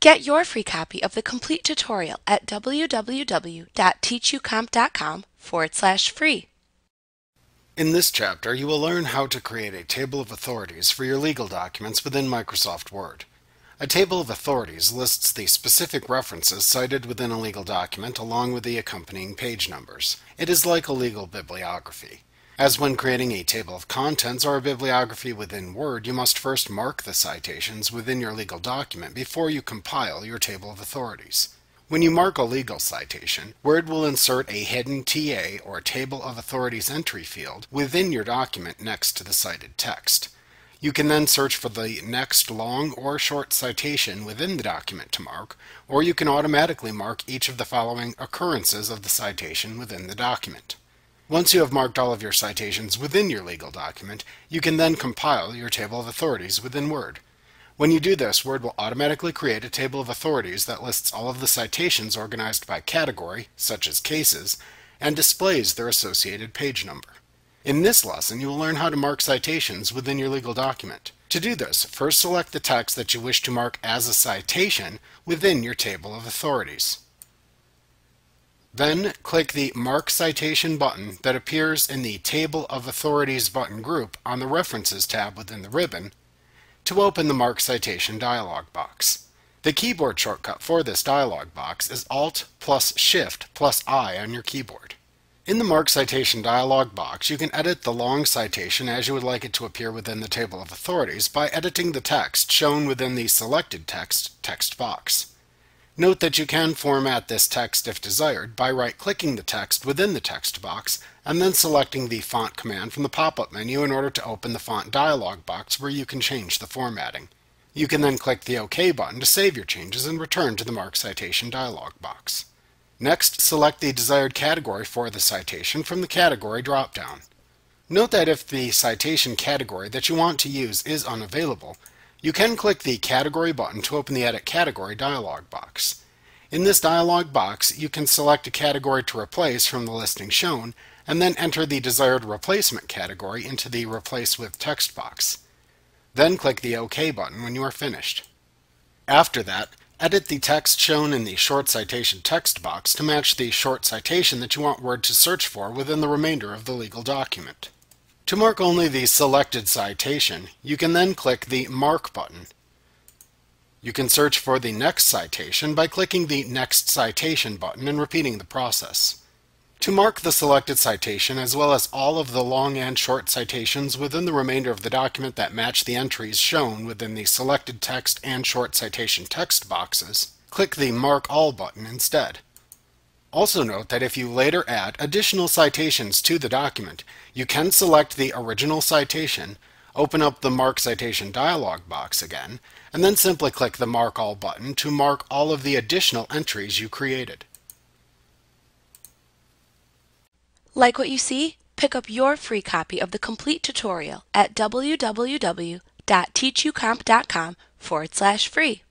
Get your free copy of the complete tutorial at www.teachucomp.com forward slash free. In this chapter, you will learn how to create a table of authorities for your legal documents within Microsoft Word. A table of authorities lists the specific references cited within a legal document along with the accompanying page numbers. It is like a legal bibliography. As when creating a table of contents or a bibliography within Word, you must first mark the citations within your legal document before you compile your table of authorities. When you mark a legal citation, Word will insert a hidden TA or Table of Authorities entry field within your document next to the cited text. You can then search for the next long or short citation within the document to mark, or you can automatically mark each of the following occurrences of the citation within the document. Once you have marked all of your citations within your legal document, you can then compile your table of authorities within Word. When you do this, Word will automatically create a table of authorities that lists all of the citations organized by category, such as cases, and displays their associated page number. In this lesson, you will learn how to mark citations within your legal document. To do this, first select the text that you wish to mark as a citation within your table of authorities. Then click the Mark Citation button that appears in the Table of Authorities button group on the References tab within the ribbon to open the Mark Citation dialog box. The keyboard shortcut for this dialog box is Alt plus Shift plus I on your keyboard. In the Mark Citation dialog box, you can edit the long citation as you would like it to appear within the table of authorities by editing the text shown within the selected text text box. Note that you can format this text if desired by right-clicking the text within the text box and then selecting the font command from the pop-up menu in order to open the font dialog box where you can change the formatting. You can then click the OK button to save your changes and return to the Mark Citation dialog box. Next, select the desired category for the citation from the Category dropdown. Note that if the citation category that you want to use is unavailable, you can click the Category button to open the Edit Category dialog box. In this dialog box, you can select a category to replace from the listing shown, and then enter the desired replacement category into the Replace with text box. Then click the OK button when you are finished. After that, edit the text shown in the short citation text box to match the short citation that you want Word to search for within the remainder of the legal document. To mark only the selected citation, you can then click the Mark button. You can search for the next citation by clicking the Next Citation button and repeating the process. To mark the selected citation as well as all of the long and short citations within the remainder of the document that match the entries shown within the selected text and short citation text boxes, click the Mark All button instead. Also note that if you later add additional citations to the document, you can select the original citation, open up the Mark Citation dialog box again, and then simply click the Mark All button to mark all of the additional entries you created. Like what you see? Pick up your free copy of the complete tutorial at www.teachucomp.com forward slash free.